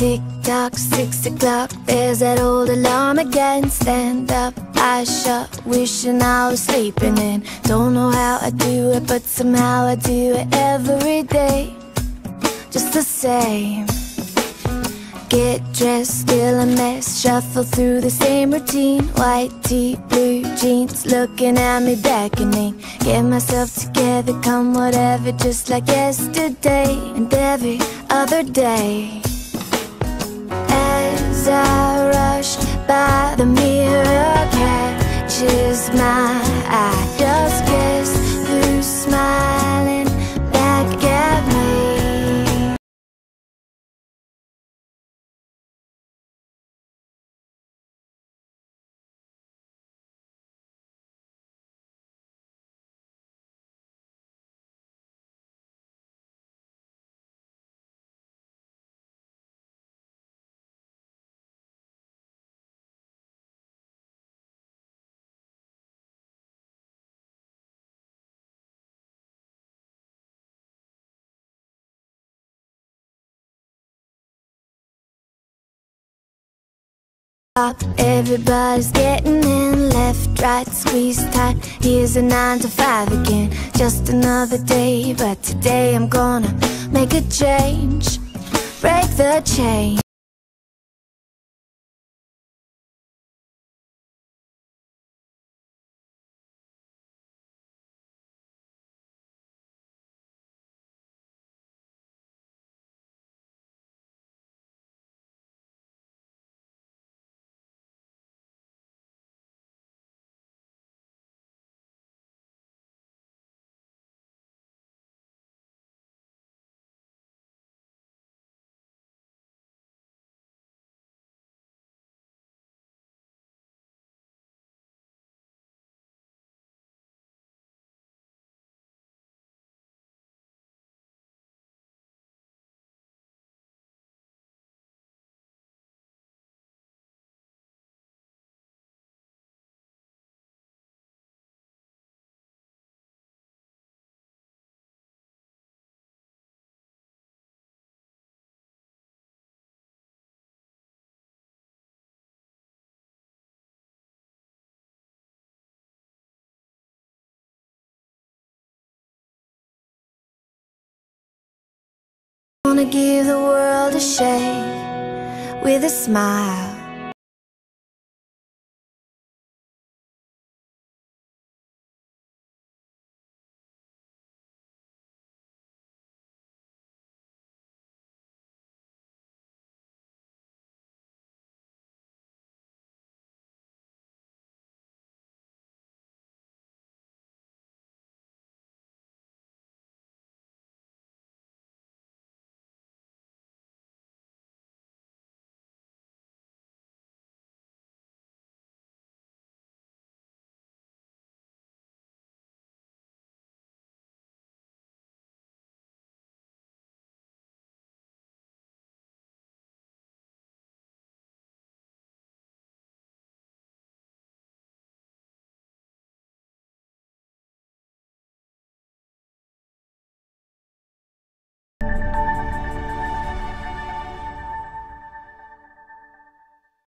Tick tock, six o'clock. There's that old alarm again. Stand up, eyes shut, wishing I was sleeping in. Don't know how I do it, but somehow I do it every day. Just the same. Get dressed, still a mess. Shuffle through the same routine. White tee, blue jeans, looking at me beckoning. Get myself together, come whatever, just like yesterday and every other day. I rush by, the mirror catches my Up, Everybody's getting in left, right, squeeze tight. Here's a nine to five again. Just another day, but today I'm gonna make a change. Break the chain. Wanna give the world a shake with a smile.